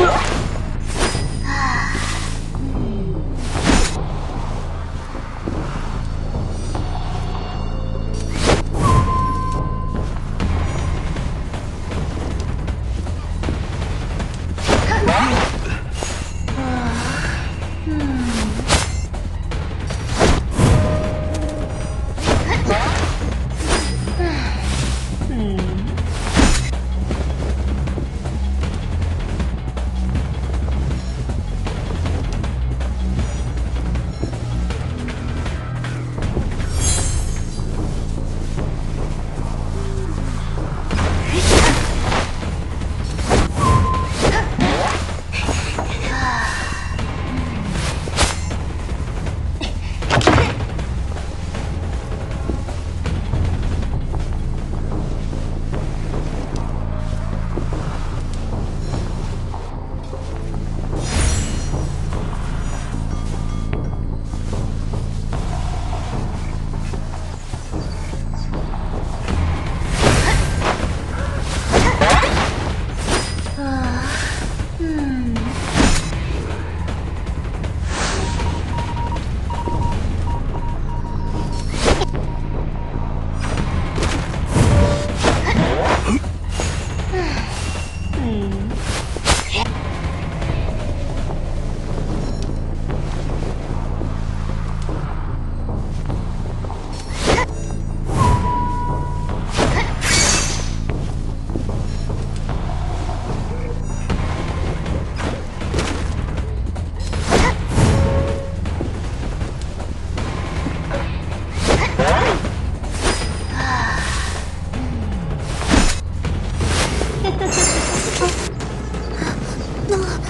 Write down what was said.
Yeah. 那